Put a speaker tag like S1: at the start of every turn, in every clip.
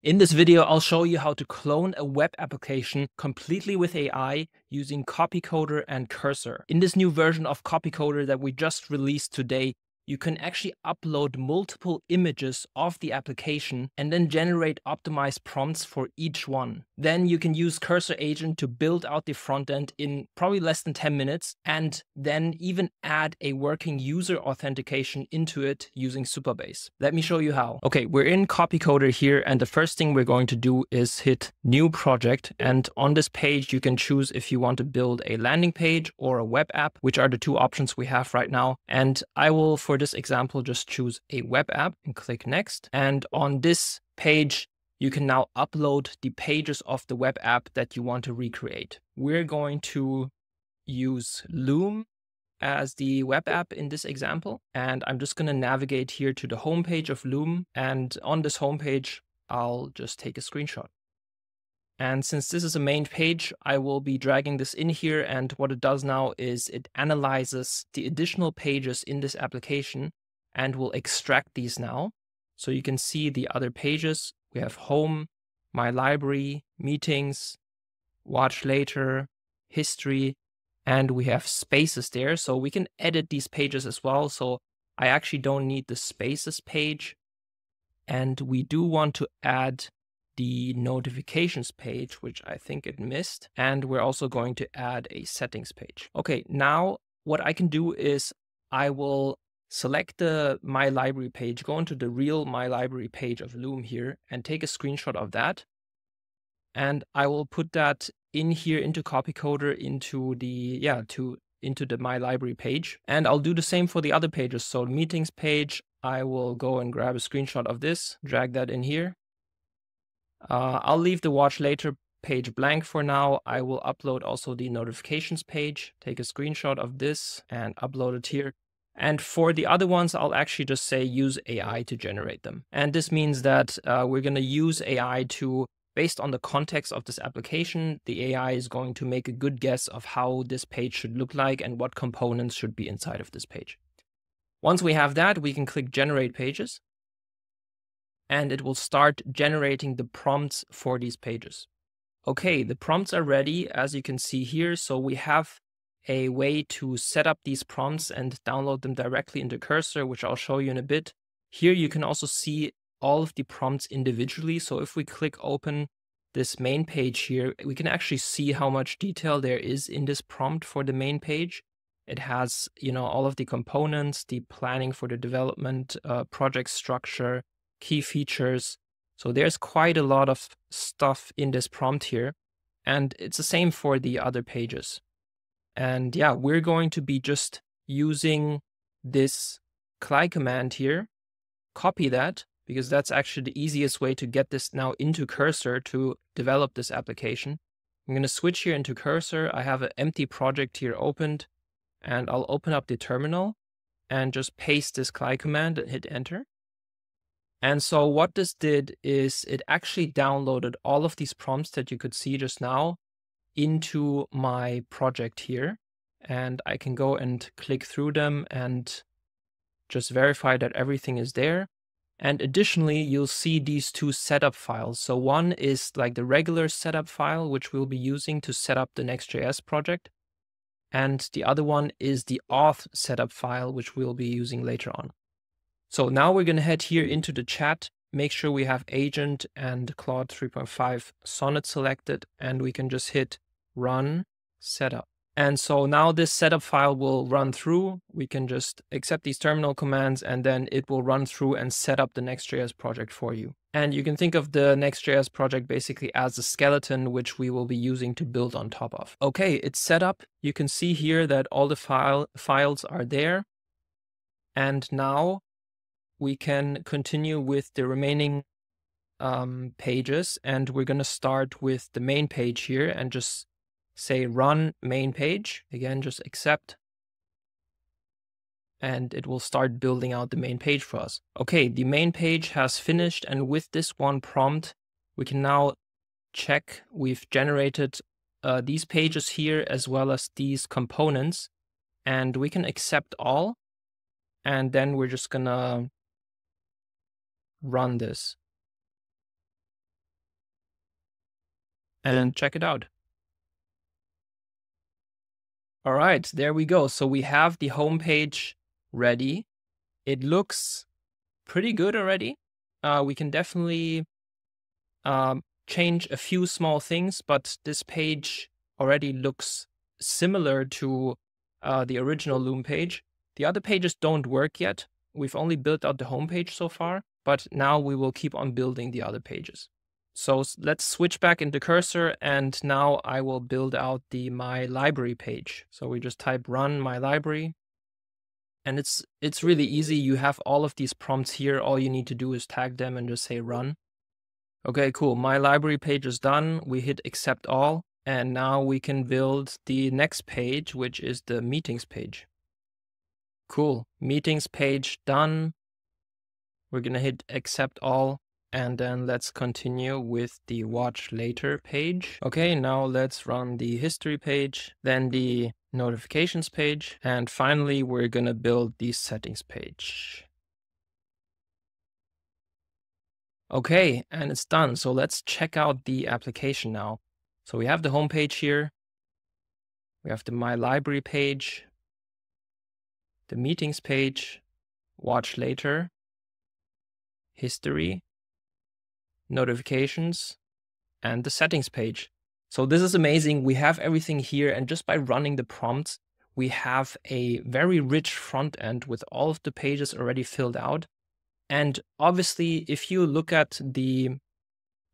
S1: In this video, I'll show you how to clone a web application completely with AI using Copycoder and Cursor. In this new version of Copycoder that we just released today, you can actually upload multiple images of the application and then generate optimized prompts for each one. Then you can use Cursor Agent to build out the front end in probably less than 10 minutes and then even add a working user authentication into it using Supabase. Let me show you how. Okay, we're in Copycoder here and the first thing we're going to do is hit new project and on this page you can choose if you want to build a landing page or a web app, which are the two options we have right now. And I will for this example, just choose a web app and click next. And on this page, you can now upload the pages of the web app that you want to recreate. We're going to use Loom as the web app in this example. And I'm just going to navigate here to the homepage of Loom. And on this homepage, I'll just take a screenshot. And since this is a main page, I will be dragging this in here. And what it does now is it analyzes the additional pages in this application and will extract these now. So you can see the other pages. We have home, my library, meetings, watch later, history, and we have spaces there. So we can edit these pages as well. So I actually don't need the spaces page. And we do want to add the notifications page, which I think it missed. And we're also going to add a settings page. Okay, now what I can do is I will select the My Library page, go into the real My Library page of Loom here and take a screenshot of that. And I will put that in here into Copycoder into the, yeah, to into the My Library page. And I'll do the same for the other pages. So meetings page, I will go and grab a screenshot of this, drag that in here, uh, I'll leave the watch later page blank for now. I will upload also the notifications page, take a screenshot of this and upload it here. And for the other ones, I'll actually just say use AI to generate them. And this means that uh, we're going to use AI to, based on the context of this application, the AI is going to make a good guess of how this page should look like and what components should be inside of this page. Once we have that, we can click generate pages and it will start generating the prompts for these pages. Okay, the prompts are ready, as you can see here. So we have a way to set up these prompts and download them directly into Cursor, which I'll show you in a bit. Here you can also see all of the prompts individually. So if we click open this main page here, we can actually see how much detail there is in this prompt for the main page. It has, you know, all of the components, the planning for the development, uh, project structure, key features. So there's quite a lot of stuff in this prompt here. And it's the same for the other pages. And yeah, we're going to be just using this CLI command here, copy that, because that's actually the easiest way to get this now into Cursor to develop this application. I'm going to switch here into Cursor. I have an empty project here opened, and I'll open up the terminal and just paste this CLI command and hit enter. And so what this did is it actually downloaded all of these prompts that you could see just now into my project here. And I can go and click through them and just verify that everything is there. And additionally, you'll see these two setup files. So one is like the regular setup file, which we'll be using to set up the Next.js project. And the other one is the auth setup file, which we'll be using later on. So now we're going to head here into the chat, make sure we have agent and Claude 3.5 Sonnet selected, and we can just hit run setup. And so now this setup file will run through. We can just accept these terminal commands and then it will run through and set up the Next.js project for you. And you can think of the Next.js project basically as a skeleton, which we will be using to build on top of. Okay, it's set up. You can see here that all the file files are there. And now we can continue with the remaining um, pages and we're going to start with the main page here and just say run main page. Again, just accept and it will start building out the main page for us. Okay, the main page has finished and with this one prompt, we can now check we've generated uh, these pages here as well as these components and we can accept all and then we're just gonna run this. and check it out. All right, there we go. So we have the homepage ready. It looks pretty good already. Uh, we can definitely um, change a few small things, but this page already looks similar to uh, the original Loom page. The other pages don't work yet. We've only built out the homepage so far, but now we will keep on building the other pages. So let's switch back into cursor and now I will build out the my library page. So we just type run my library and it's it's really easy. You have all of these prompts here. All you need to do is tag them and just say run. Okay, cool. My library page is done. We hit accept all and now we can build the next page, which is the meetings page. Cool. Meetings page done. We're going to hit accept all and then let's continue with the watch later page. Okay, now let's run the history page, then the notifications page, and finally we're gonna build the settings page. Okay, and it's done. So let's check out the application now. So we have the home page here. We have the My Library page, the meetings page, watch later, history, notifications, and the settings page. So this is amazing. We have everything here. And just by running the prompts, we have a very rich front end with all of the pages already filled out. And obviously, if you look at the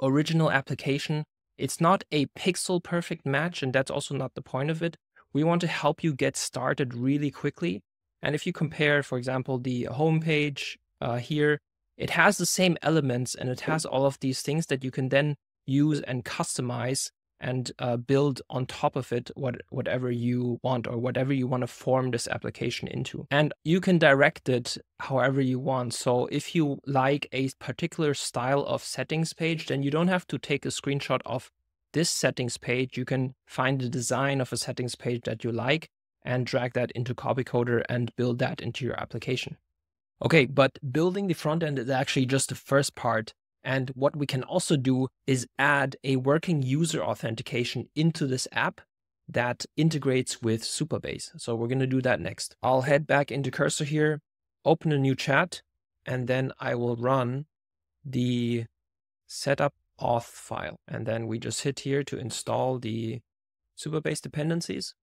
S1: original application, it's not a pixel perfect match, and that's also not the point of it. We want to help you get started really quickly. And if you compare, for example, the homepage uh, here it has the same elements and it has all of these things that you can then use and customize and uh, build on top of it what, whatever you want or whatever you want to form this application into. And you can direct it however you want. So if you like a particular style of settings page, then you don't have to take a screenshot of this settings page. You can find the design of a settings page that you like and drag that into CopyCoder and build that into your application. Okay, but building the front end is actually just the first part. And what we can also do is add a working user authentication into this app that integrates with Supabase. So we're going to do that next. I'll head back into Cursor here, open a new chat, and then I will run the setup auth file. And then we just hit here to install the Supabase dependencies.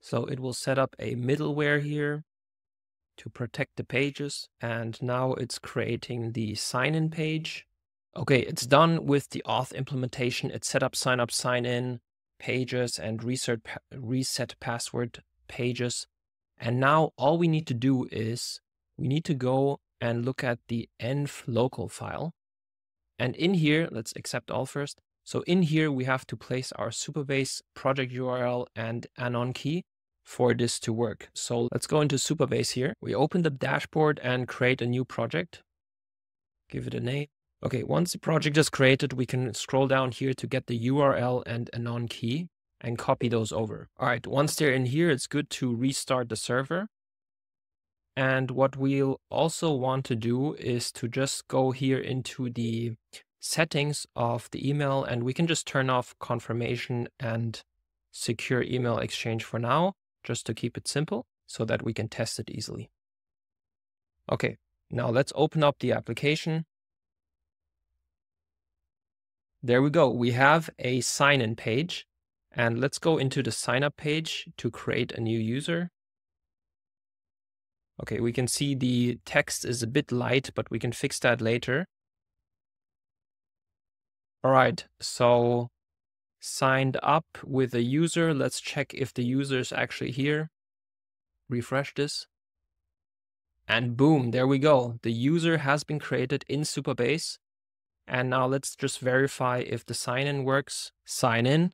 S1: So it will set up a middleware here to protect the pages. And now it's creating the sign-in page. Okay, it's done with the auth implementation. It set up sign up, sign in pages and reset, reset password pages. And now all we need to do is we need to go and look at the env local file. And in here, let's accept all first. So in here, we have to place our Supabase project URL and anon key for this to work. So let's go into Supabase here. We open the dashboard and create a new project. Give it a name. Okay, once the project is created, we can scroll down here to get the URL and anon key and copy those over. All right, once they're in here, it's good to restart the server. And what we'll also want to do is to just go here into the settings of the email and we can just turn off confirmation and secure email exchange for now just to keep it simple so that we can test it easily. Okay, now let's open up the application. There we go. We have a sign-in page. And let's go into the sign-up page to create a new user. Okay, we can see the text is a bit light, but we can fix that later. All right, so signed up with a user. Let's check if the user is actually here. Refresh this. And boom, there we go. The user has been created in Supabase. And now let's just verify if the sign-in works. Sign in.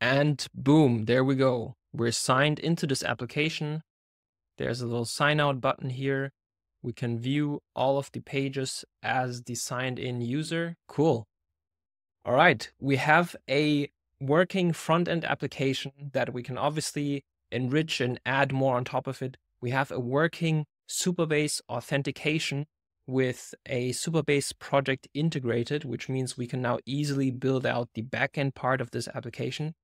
S1: And boom, there we go. We're signed into this application. There's a little sign out button here. We can view all of the pages as the signed in user. Cool. All right, we have a working front end application that we can obviously enrich and add more on top of it. We have a working Supabase authentication with a Supabase project integrated, which means we can now easily build out the backend part of this application.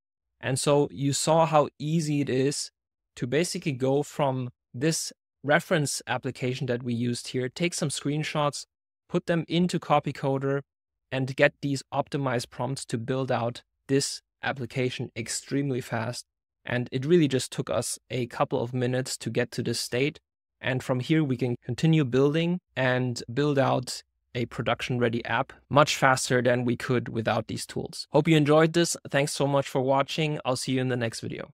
S1: And so you saw how easy it is to basically go from this reference application that we used here, take some screenshots, put them into CopyCoder, and get these optimized prompts to build out this application extremely fast. And it really just took us a couple of minutes to get to this state. And from here, we can continue building and build out a production ready app much faster than we could without these tools. Hope you enjoyed this. Thanks so much for watching. I'll see you in the next video.